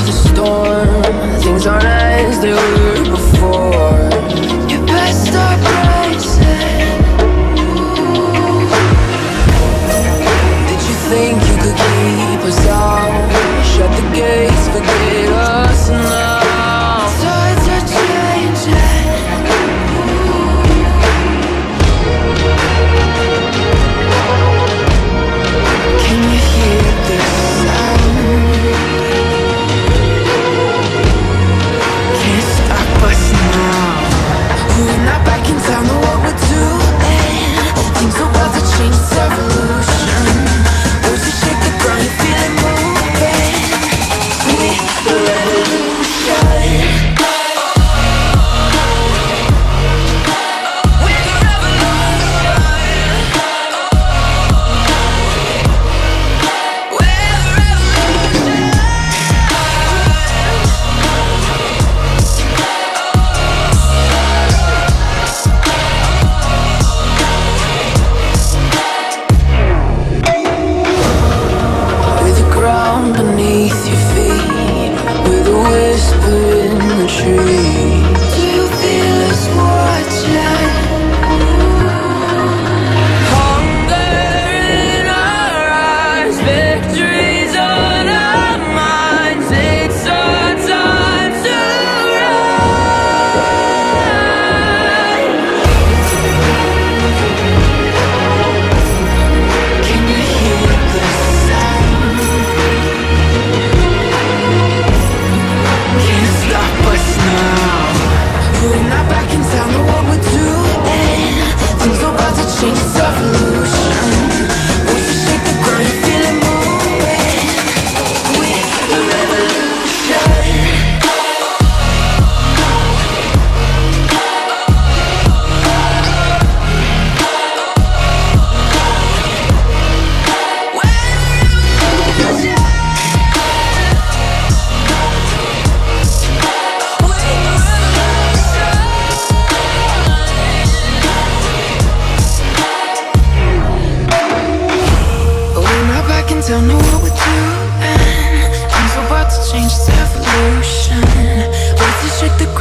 the storm. Things aren't as they were before.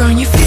grown, you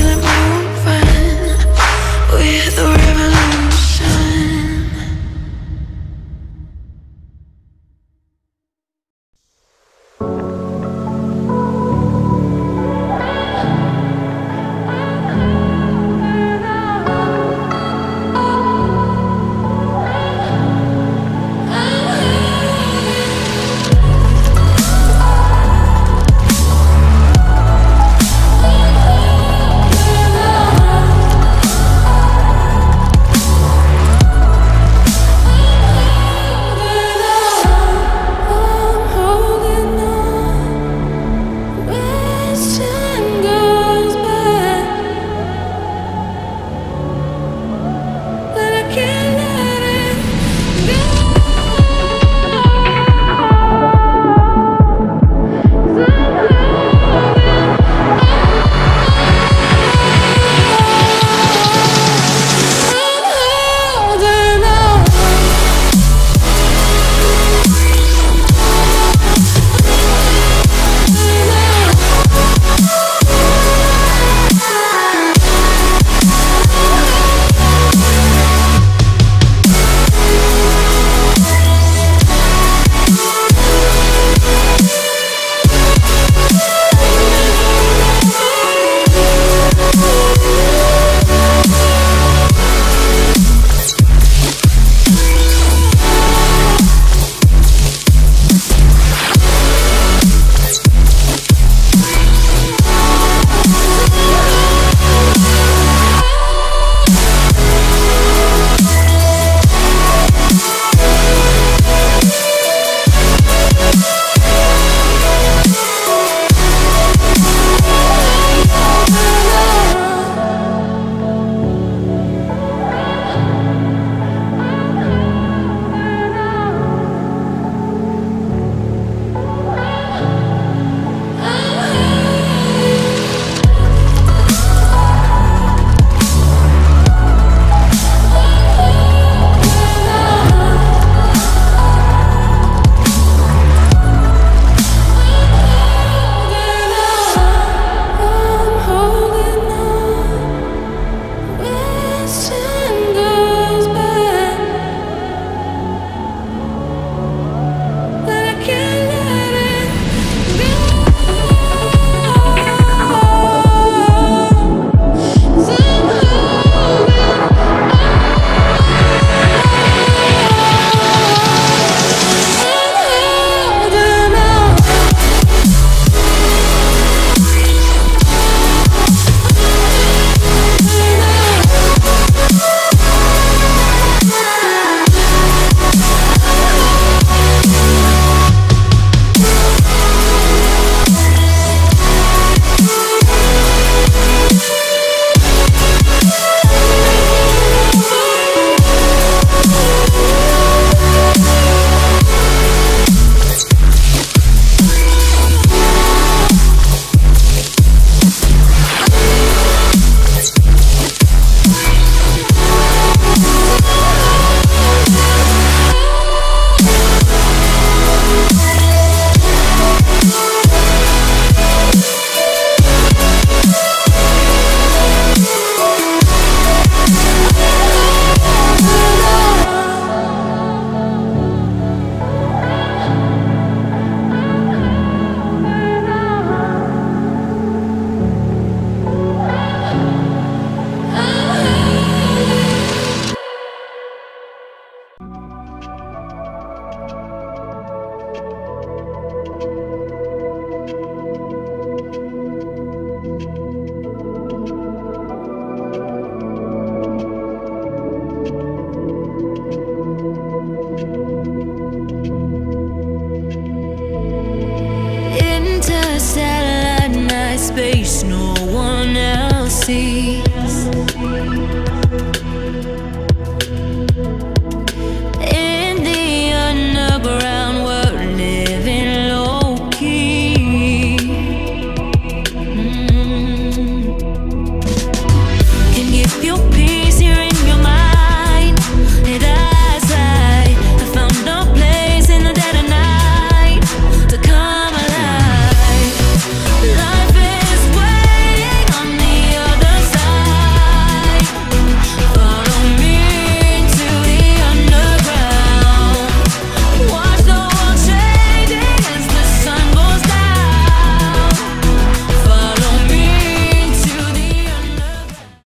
Peace.